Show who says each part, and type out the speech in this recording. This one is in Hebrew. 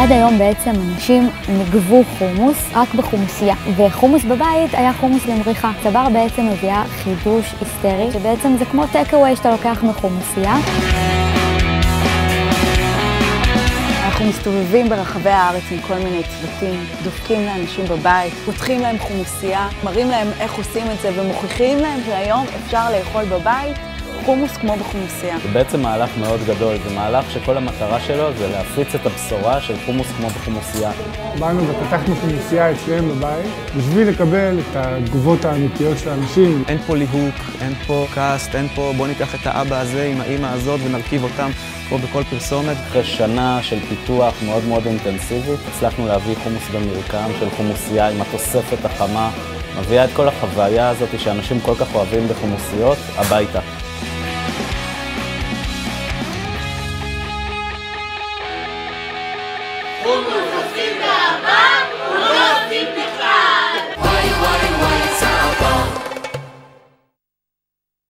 Speaker 1: עד היום בעצם אנשים ניגבו חומוס רק בחומוסייה, וחומוס בבית היה חומוס למריחה. צבר בעצם מביאה חידוש היסטרי, שבעצם זה כמו טק-אווי שאתה לוקח מחומוסייה. אנחנו מסתובבים ברחבי הארץ עם כל מיני צוותים, דופקים לאנשים בבית, פותחים להם חומוסייה, מראים להם איך עושים את זה ומוכיחים להם שהיום אפשר לאכול בבית חומוס כמו בחומוסייה.
Speaker 2: זה בעצם מהלך מאוד גדול, זה מהלך שכל המטרה שלו זה להפיץ את הבשורה של חומוס כמו בחומוסייה.
Speaker 3: באנו ופתחנו חומוסייה אצלם בבית, בשביל לקבל את התגובות האמיתיות של האנשים.
Speaker 4: אין פה ליהוק, אין פה קאסט, אין פה בוא ניקח את האבא הזה עם האימא הזאת ונרכיב אותם כמו בכל פרסומת.
Speaker 2: אחרי שנה של פיתוח מאוד מאוד אינטנסיבית, הצלחנו להביא חומוס במרקם של חומוסייה עם התוספת החמה, מביאה את כל החוויה הזאת שאנשים כל כך אוהבים בחומוסיות הביתה.
Speaker 5: חומוס עושים מהבית!